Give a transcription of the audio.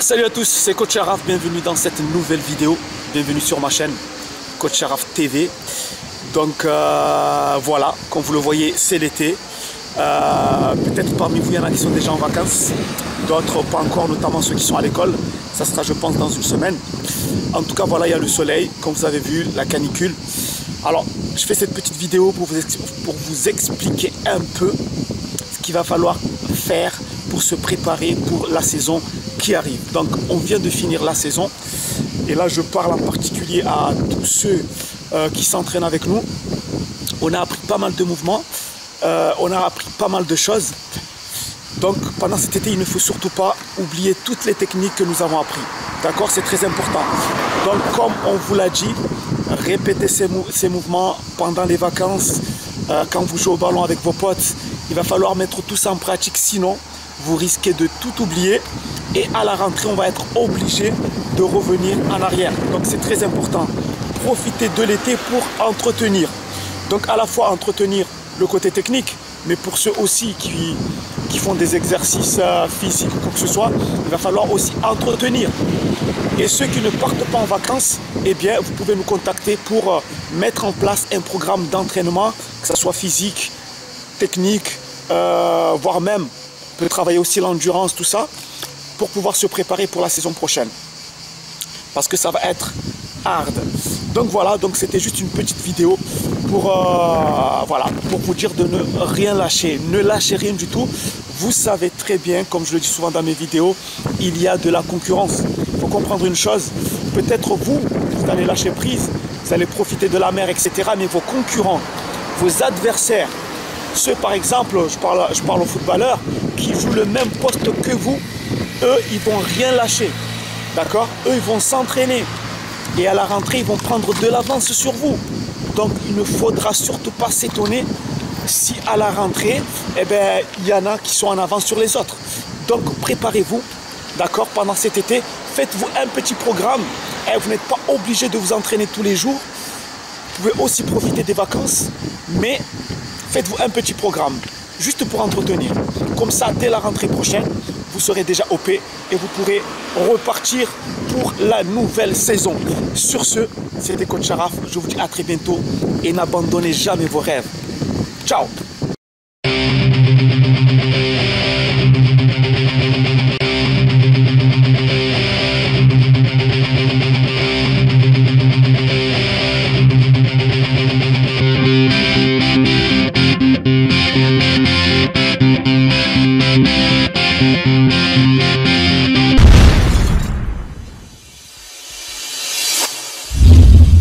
Salut à tous, c'est Coach Araf, bienvenue dans cette nouvelle vidéo, bienvenue sur ma chaîne Coach Araf TV. Donc euh, voilà, comme vous le voyez, c'est l'été. Euh, peut-être parmi vous, il y en a qui sont déjà en vacances, d'autres pas encore, notamment ceux qui sont à l'école. Ça sera, je pense, dans une semaine. En tout cas, voilà, il y a le soleil, comme vous avez vu, la canicule. Alors, je fais cette petite vidéo pour vous, pour vous expliquer un peu ce qu'il va falloir faire se préparer pour la saison qui arrive. Donc on vient de finir la saison et là je parle en particulier à tous ceux euh, qui s'entraînent avec nous. On a appris pas mal de mouvements, euh, on a appris pas mal de choses. Donc pendant cet été, il ne faut surtout pas oublier toutes les techniques que nous avons appris. D'accord? C'est très important. Donc comme on vous l'a dit, répétez ces, ces, mouvements pendant les vacances, euh, quand vous jouez au ballon avec vos potes. Il va falloir mettre tout ça en pratique, sinon vous risquez de tout oublier et à la rentrée, on va être obligé de revenir en arrière. Donc c'est très important. Profitez de l'été pour entretenir. Donc à la fois entretenir le côté technique, mais pour ceux aussi qui, font des exercices euh, physiques ou quoi que ce soit, il va falloir aussi entretenir. Et ceux qui ne partent pas en vacances, eh vous pouvez nous contacter pour euh, mettre en place un programme d'entraînement, que ce soit physique, technique, euh, voire même peut travailler aussi l'endurance, tout ça, pour pouvoir se préparer pour la saison prochaine. Parce que ça va être hard. Donc voilà, donc c'était juste une petite vidéo pour, euh, voilà, pour vous dire de ne rien lâcher. Ne lâchez rien du tout. Vous savez très bien, comme je le dis souvent dans mes vidéos, il y a de la concurrence. Il faut comprendre une chose. Peut-être vous, vous allez lâcher prise, vous allez profiter de la mer, etc. Mais vos concurrents, vos adversaires, ceux par exemple, je parle, aux footballeurs, qui jouent le même poste que vous, eux, ils vont rien lâcher. D'accord? Eux, ils vont s'entraîner. Et à la rentrée, ils vont prendre de l'avance sur vous. Donc, il ne faudra surtout pas s'étonner si à la rentrée, eh ben, il y en a qui sont en avance sur les autres. Donc, préparez-vous, d'accord, pendant cet été. Faites-vous un petit programme. Eh, vous n'êtes pas obligé de vous entraîner tous les jours. Vous pouvez aussi profiter des vacances. Mais faites-vous un petit programme, juste pour entretenir. Comme ça, dès la rentrée prochaine, vous serez déjà OP et vous pourrez repartir pour la nouvelle saison. Sur ce, c'était Coach Charaf. Je vous dis à très bientôt et n'abandonnez jamais vos rêves. Ciao